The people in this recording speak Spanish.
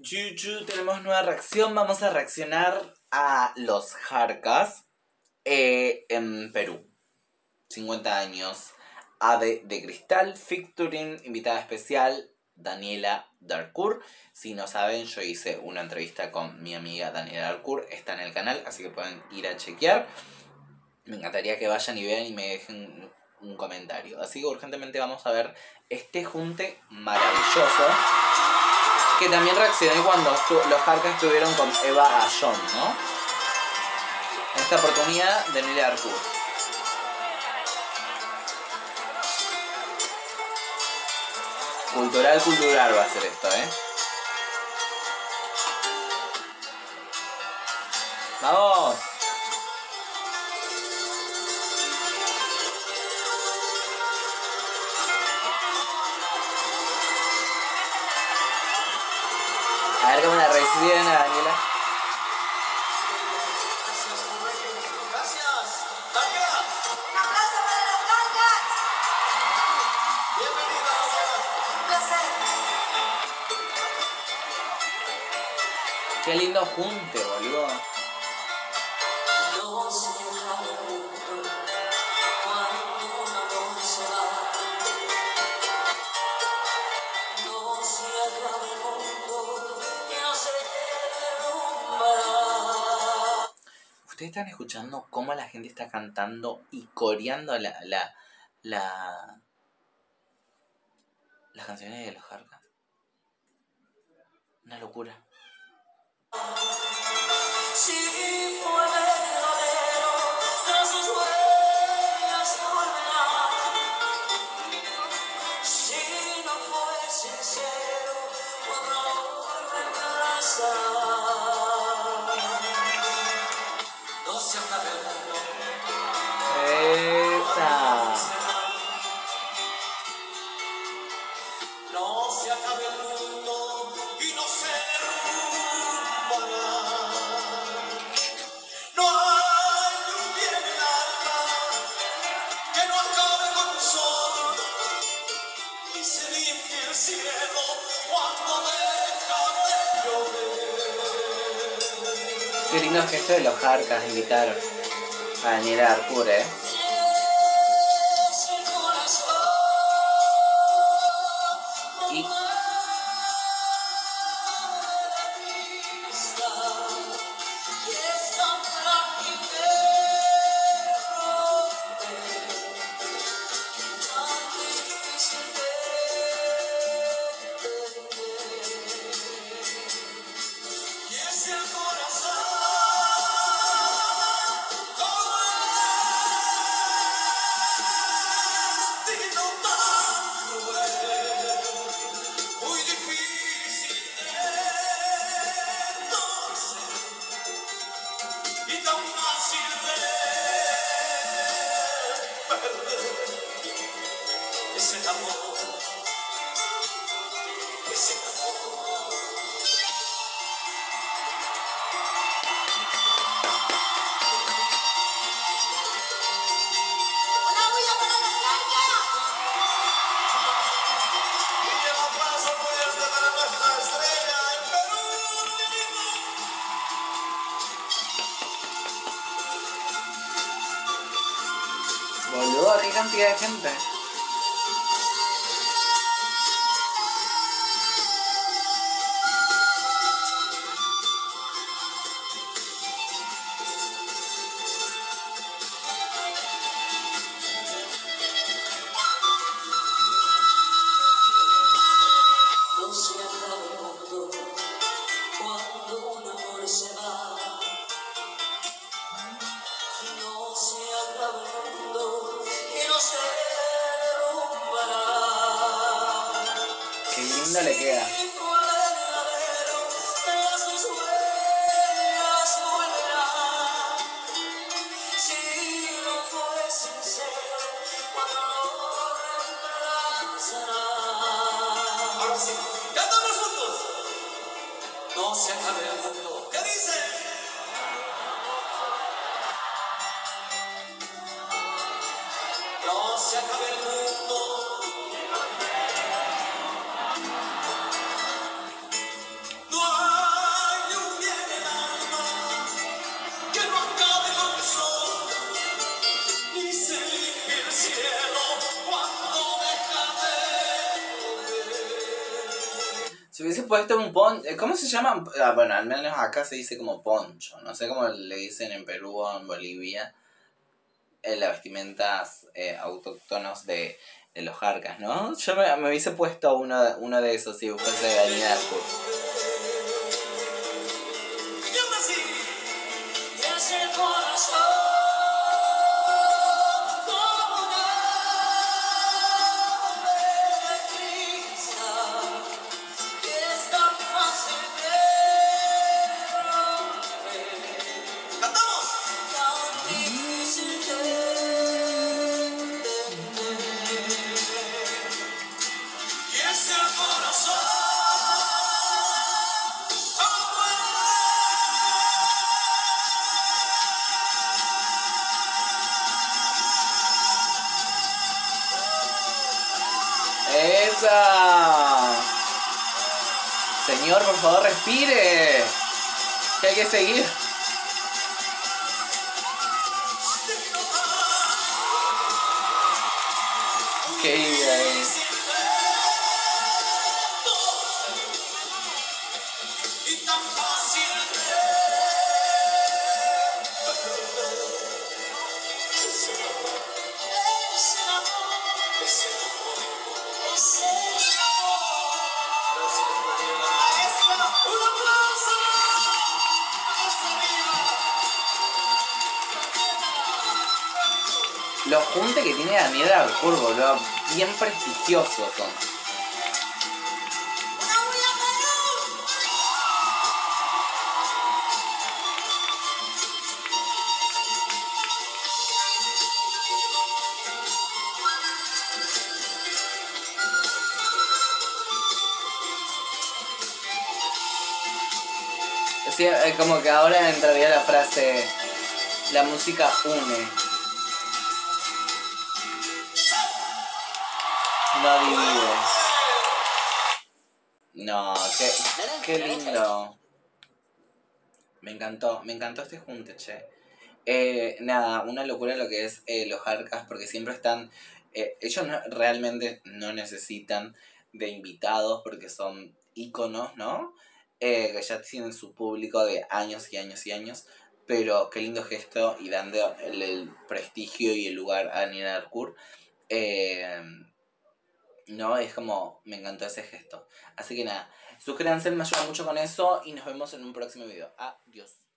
Yuyu, tenemos nueva reacción. Vamos a reaccionar a los Jarcas eh, en Perú. 50 años. Ave de Cristal, featuring, invitada especial, Daniela Darcourt. Si no saben, yo hice una entrevista con mi amiga Daniela Darcourt. Está en el canal, así que pueden ir a chequear. Me encantaría que vayan y vean y me dejen un comentario. Así que urgentemente vamos a ver este junte maravilloso. Que también reaccioné cuando los Jarcas estuvieron con Eva Ayón, ¿no? En esta oportunidad, Daniela Darcourt. Cultural, cultural va a ser esto, ¿eh? ¡Vamos! A ver cómo la reciben a Daniela. Qué lindo junte, boludo. Ustedes están escuchando cómo la gente está cantando y coreando la, la, la, las canciones de los Jarcas. Una locura. Si fue Qué lindo gesto de los Jarcas invitar a Daniela Arcur, eh. Y tan fácil de Boludo, qué cantidad de Qué lindo le queda. Puesto un poncho. ¿Cómo se llama? Ah, bueno, al menos acá se dice como poncho. No sé cómo le dicen en Perú o en Bolivia. Eh, las vestimentas eh, autóctonos de, de los jarcas, ¿no? Yo me, me hubiese puesto uno, de- uno de esos si fuese Avenida Arcur. Señor, por favor, respire. Que hay que seguir. Los juntes que tiene Daniel Arcur, boludo. Bien prestigiosos son. Sí, es como que ahora entraría la frase. La música une. No divide. No, qué, qué lindo. Me encantó, me encantó este junte, che. Eh, nada, una locura lo que es eh, los Arcas, porque siempre están. eh, ellos no- realmente no necesitan de invitados porque son íconos, ¿no? Eh, que ya tienen su público de años y años y años. Pero qué lindo gesto y dando el, el prestigio y el lugar a Nina Arcourt. No, es como, me encantó ese gesto. Así que nada, suscríbanse, me ayuda mucho con eso y nos vemos en un próximo video. Adiós.